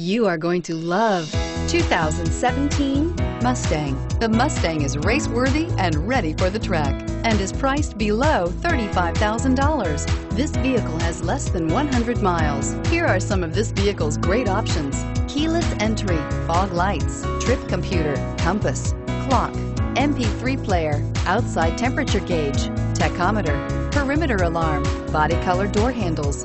You are going to love 2017 Mustang. The Mustang is race-worthy and ready for the track and is priced below $35,000. This vehicle has less than 100 miles. Here are some of this vehicle's great options. Keyless entry, fog lights, trip computer, compass, clock, MP3 player, outside temperature gauge, tachometer, perimeter alarm, body color door handles.